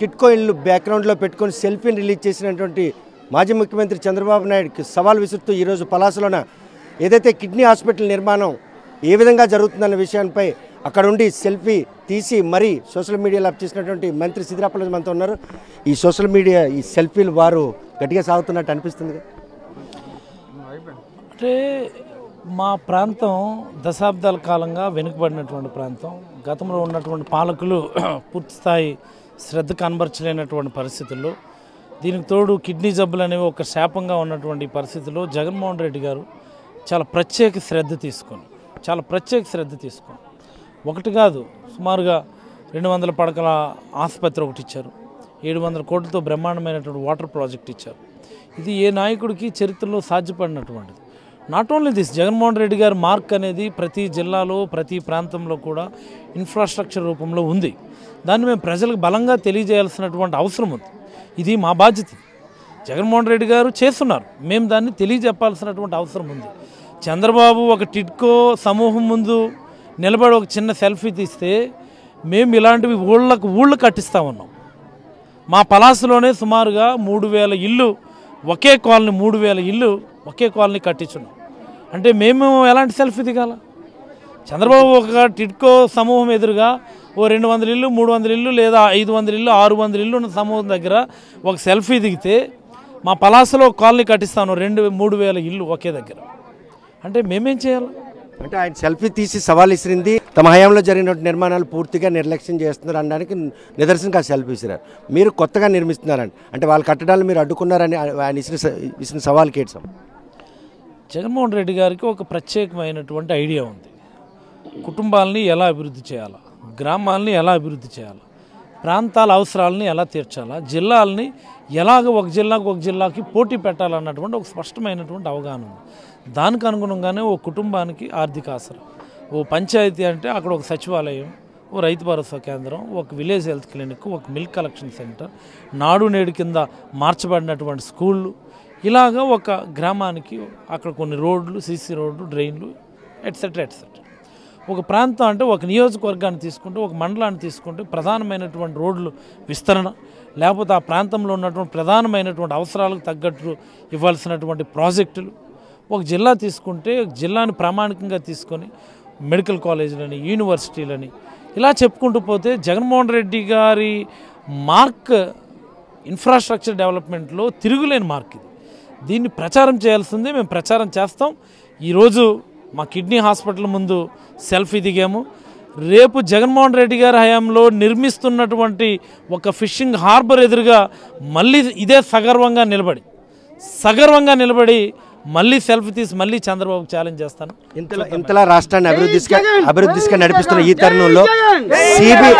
టిట్కో బ్యాక్గ్రౌండ్లో పెట్టుకొని సెల్ఫీని రిలీజ్ చేసినటువంటి మాజీ ముఖ్యమంత్రి చంద్రబాబు నాయుడుకి సవాల్ విసురుతూ ఈరోజు పలాసలోన ఏదైతే కిడ్నీ హాస్పిటల్ నిర్మాణం ఏ విధంగా జరుగుతుందన్న విషయానికి అక్కడ ఉండి సెల్ఫీ తీసి మరీ సోషల్ మీడియాలో అప్ చేసినటువంటి మంత్రి సిద్దిరాపల్లి మనతో ఉన్నారు. ఈ సోషల్ మీడియా ఈ సెల్ఫీలు వారు గట్టిగా సాగుతున్నట్టు అనిపిస్తుంది అంటే మా ప్రాంతం దశాబ్దాల కాలంగా వెనుకబడినటువంటి ప్రాంతం. గతంలో ఉన్నటువంటి పాలకులు పూర్తి స్థాయి శ్రద్ధ కనబరచలేనటువంటి పరిస్థితుల్లో దీనికి తోడు కిడ్నీ జబ్బులు అనేవి ఒక శాపంగా ఉన్నటువంటి పరిస్థితుల్లో జగన్మోహన్ రెడ్డి గారు చాలా ప్రత్యేక శ్రద్ధ తీసుకొని చాలా ప్రత్యేక శ్రద్ధ తీసుకొని ఒకటి కాదు సుమారుగా రెండు వందల పడకల ఆసుపత్రి ఒకటి ఇచ్చారు. ఏడు వందల కోట్లతో బ్రహ్మాండమైనటువంటి వాటర్ ప్రాజెక్ట్ ఇచ్చారు. ఇది ఏ నాయకుడికి చరిత్రలో సాధ్యపడినటువంటిది. Not only this Jaganmohan Reddy గారి మార్క్ అనేది ప్రతి జిల్లాలో ప్రతి ప్రాంతంలో కూడా ఇన్ఫ్రాస్ట్రక్చర్ రూపంలో ఉంది. దాన్ని మేము ప్రజలకు బలంగా తెలియజేయాల్సినటువంటి అవసరం ఉంది. ఇది మా బాధ్యత. జగన్మోహన్ రెడ్డి గారు చేస్తున్నారు. మేము దాన్ని తెలియజెప్పాల్సినటువంటి అవసరం ఉంది. చంద్రబాబు ఒక టిట్కో సమూహం ముందు నిలబడి ఒక చిన్న సెల్ఫీ తీస్తే మేము ఇలాంటివి ఊళ్ళకు ఊళ్ళు కట్టిస్తూ ఉన్నాం. మా పలాసలోనే సుమారుగా మూడు వేల ఇల్లు ఒకే కాలనీ మూడు వేల ఇల్లు ఒకే కాలనీ కట్టించున్నాం. అంటే మేము ఎలాంటి సెల్ఫీ దిగాల చంద్రబాబు ఒక టిట్కో సమూహం ఎదురుగా ఓ రెండు వందల ఇల్లు మూడు వందల ఇల్లు లేదా ఐదు వందల ఇల్లు ఆరు వందల ఇల్లు ఉన్న సమూహం దగ్గర ఒక సెల్ఫీ దిగితే మా పలాసలో కాలనీ కట్టిస్తాను రెండు మూడు వేల ఇల్లు ఒకే దగ్గర. అంటే మేమేం చేయాలి? అంటే ఆయన సెల్ఫీ తీసి సవాల్ ఇసిరింది తమ హయాంలో జరిగినటువంటి నిర్మాణాలు పూర్తిగా నిర్లక్ష్యం చేస్తున్నారు అనడానికి నిదర్శనంగా సెల్ఫీ ఇసిరారు మీరు కొత్తగా నిర్మిస్తున్నారని అంటే వాళ్ళ కట్టడాలు మీరు అడ్డుకున్నారని ఆయన ఇసిన ఇసిన సవాల్ ఏంటి జగన్మోహన్ రెడ్డి గారికి ఒక ప్రత్యేకమైనటువంటి ఐడియా ఉంది. కుటుంబాలని ఎలా అభివృద్ధి చేయాలా? గ్రామాలని ఎలా అభివృద్ధి చేయాలా? ప్రాంతాల అవసరాలని ఎలా తీర్చాలా? జిల్లాలని ఎలాగ ఒక జిల్లాకు ఒక జిల్లాకి పోటీ పెట్టాలన్నటువంటి ఒక స్పష్టమైనటువంటి అవగాహన ఉంది. దానికి అనుగుణంగానే ఓ కుటుంబానికి ఆర్థిక ఆసరా ఓ పంచాయతీ అంటే అక్కడ ఒక సచివాలయం ఓ రైతు భరోసా కేంద్రం ఒక విలేజ్ హెల్త్ క్లినిక్ ఒక milk collection centre Nadu Nedu కింద మార్చబడినటువంటి స్కూళ్ళు ఇలాగ ఒక గ్రామానికి అక్కడ కొన్ని రోడ్లు సీసీ రోడ్లు డ్రైన్లు ఎట్సెట్రా ఎట్సెట్రా ఒక ప్రాంతం అంటే ఒక నియోజకవర్గాన్ని తీసుకుంటే ఒక మండలాన్ని తీసుకుంటే ప్రధానమైనటువంటి రోడ్లు విస్తరణ లేకపోతే ఆ ప్రాంతంలో ఉన్నటువంటి ప్రధానమైనటువంటి అవసరాలకు తగ్గట్టు ఇవ్వాల్సినటువంటి ప్రాజెక్టులు. ఒక జిల్లా తీసుకుంటే జిల్లాని ప్రామాణికంగా తీసుకొని మెడికల్ కాలేజీలని యూనివర్సిటీలని ఇలా చెప్పుకుంటూ పోతే జగన్మోహన్ రెడ్డి గారి మార్క్ ఇన్ఫ్రాస్ట్రక్చర్ డెవలప్మెంట్లో తిరుగులేని మార్క్ ఇది. దీన్ని ప్రచారం చేయాల్సిందే మేము ప్రచారం చేస్తాం. ఈరోజు మా కిడ్నీ హాస్పిటల్ ముందు సెల్ఫీ దిగాము. రేపు జగన్మోహన్ రెడ్డి గారి హయాంలో నిర్మిస్తున్నటువంటి ఒక ఫిషింగ్ హార్బర్ ఎదురుగా మళ్ళీ ఇదే సగర్వంగా నిలబడి సగర్వంగా నిలబడి మళ్ళీ సెల్ఫీ తీసి మళ్ళీ చంద్రబాబు ఛాలెంజ్ చేస్తాను. ఇంతలా ఇంతలా రాష్ట్రాన్ని అభివృద్ధి దిశగా అభివృద్ధి దిశగా నడిపిస్తున్న ఈ తరుణంలో సిబి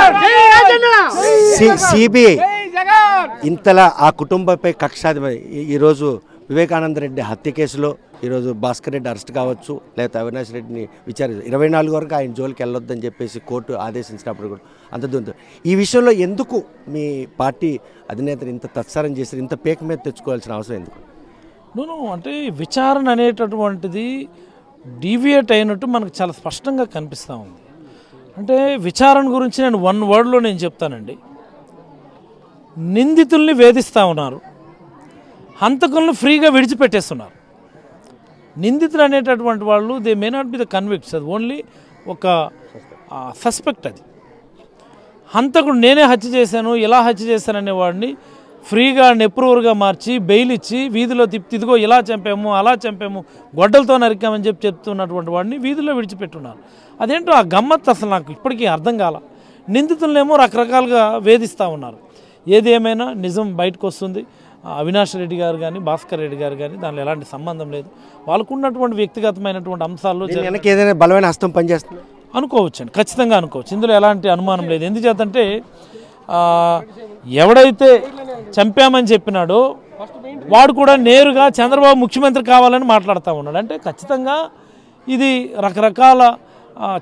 సిబిఐ ఇంతలా ఆ కుటుంబంపై కక్షాధిపతి ఈ- ఈరోజు వివేకానంద రెడ్డి హత్య కేసులో ఈరోజు భాస్కర్ రెడ్డి అరెస్ట్ కావచ్చు లేకపోతే అవినాష్ రెడ్డిని విచారి ఇరవై నాలుగు వరకు ఆయన జోలికి వెళ్ళొద్దని చెప్పేసి కోర్టు ఆదేశించినప్పుడు కూడా అంత దూరం ఈ విషయంలో ఎందుకు మీ పార్టీ అధినేతలు ఇంత తత్సారం చేసి ఇంత పేక మీద తెచ్చుకోవాల్సిన అవసరం ఎందుకు? నూను అంటే విచారణ అనేటటువంటిది డీవియేట్ అయినట్టు మనకు చాలా స్పష్టంగా కనిపిస్తూ ఉంది. అంటే విచారణ గురించి నేను వన్ వర్డ్లో నేను చెప్తానండి. నిందితుల్ని వేధిస్తూ ఉన్నారు. హంతకులను ఫ్రీగా విడిచిపెట్టేస్తున్నారు. నిందితులు అనేటటువంటి వాళ్ళు they may not be the convicts అది ఓన్లీ ఒక సస్పెక్ట్ అది. హంతకుడు నేనే హత్య చేశాను ఇలా హత్య చేశాను అనేవాడిని ఫ్రీగా నెప్రూవర్గా మార్చి బెయిల్ ఇచ్చి వీధిలో తిప్పి ఇదిగో ఇలా చంపాము అలా చంపాము గొడ్డలతో నరికామని చెప్పి చెప్తున్నటువంటి వాడిని వీధిలో విడిచిపెట్టున్నారు. అదేంటో ఆ గమ్మత్ అసలు నాకు ఇప్పటికీ అర్థం కాల. నిందితులనేమో రకరకాలుగా వేధిస్తూ ఉన్నారు. ఏది ఏమైనా నిజం బయటకు వస్తుంది. అవినాష్ రెడ్డి గారు కానీ భాస్కర్ రెడ్డి గారు కానీ దానిలో ఎలాంటి సంబంధం లేదు. వాళ్ళకు ఉన్నటువంటి వ్యక్తిగతమైనటువంటి అంశాల్లో ఏదైనా బలమైన హస్తం పనిచేస్తుంది? అనుకోవచ్చు అండి ఖచ్చితంగా అనుకోవచ్చు. ఇందులో ఎలాంటి అనుమానం లేదు. ఎందుచేతంటే ఎవడైతే చంపామని చెప్పినాడో వాడు కూడా నేరుగా చంద్రబాబు ముఖ్యమంత్రి కావాలని మాట్లాడుతూ ఉన్నాడు. అంటే ఖచ్చితంగా ఇది రకరకాల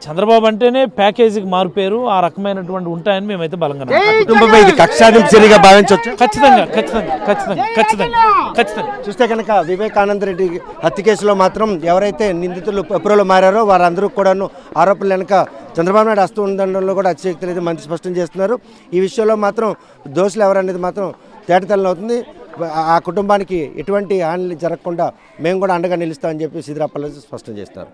చంద్రబాబు అంటేనే ప్యాకేజీకి మారిపోయారు ఆ రకమైనటువంటి ఉంటాయని మేమైతే బలంగా నమ్ముతాం. కుటుంబంపై ఇది కక్షాదింపు చర్యగా భావించవచ్చు? ఖచ్చితంగా ఖచ్చితంగా ఖచ్చితంగా ఖచ్చితంగా ఖచ్చితంగా. చూస్తే కనుక వివేకానంద రెడ్డి హత్య కేసులో మాత్రం ఎవరైతే నిందితులు ఎప్పురోలో మారారో వారందరూ కూడాను ఆరోపణలు వెనక చంద్రబాబు నాయుడు వస్తూ ఉండడంలో కూడా అతిశక్తి లేదు మంత్రి స్పష్టం చేస్తున్నారు. ఈ విషయంలో మాత్రం దోషులు ఎవరనేది మాత్రం తేటతెల్లం అవుతుంది ఆ- కుటుంబానికి ఎటువంటి హాని జరగకుండా మేము కూడా అండగా నిలుస్తామని చెప్పి సిద్దిరాపల్లి స్పష్టం చేస్తారు